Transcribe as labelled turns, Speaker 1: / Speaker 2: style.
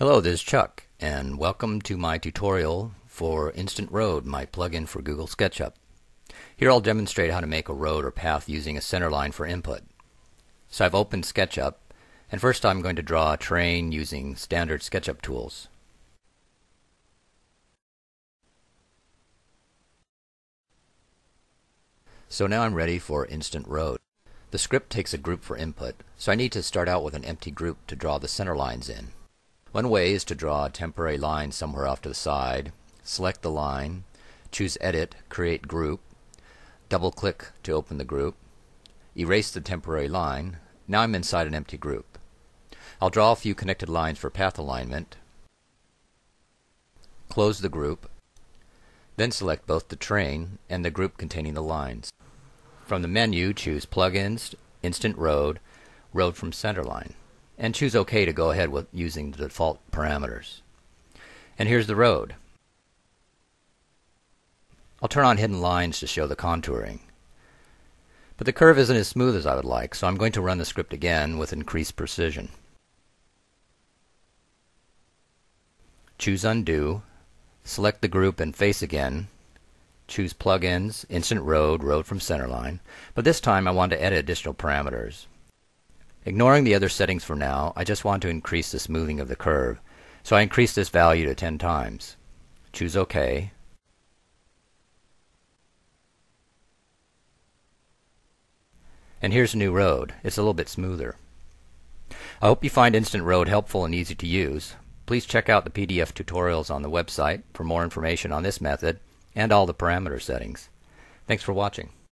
Speaker 1: Hello, this is Chuck, and welcome to my tutorial for Instant Road, my plugin for Google SketchUp. Here I'll demonstrate how to make a road or path using a center line for input. So I've opened SketchUp, and first I'm going to draw a terrain using standard SketchUp tools. So now I'm ready for Instant Road. The script takes a group for input, so I need to start out with an empty group to draw the center lines in. One way is to draw a temporary line somewhere off to the side. Select the line, choose Edit, Create Group, double click to open the group, erase the temporary line. Now I'm inside an empty group. I'll draw a few connected lines for path alignment, close the group, then select both the terrain and the group containing the lines. From the menu, choose Plugins, Instant Road, Road from Centerline and choose OK to go ahead with using the default parameters. And here's the road. I'll turn on hidden lines to show the contouring. But the curve isn't as smooth as I would like, so I'm going to run the script again with increased precision. Choose Undo, select the group and face again, choose Plugins, Instant Road, Road from Centerline, but this time I want to edit additional parameters. Ignoring the other settings for now, I just want to increase the smoothing of the curve, so I increase this value to 10 times. Choose OK. And here's a new road. It's a little bit smoother. I hope you find Instant Road helpful and easy to use. Please check out the PDF tutorials on the website for more information on this method and all the parameter settings. Thanks for watching.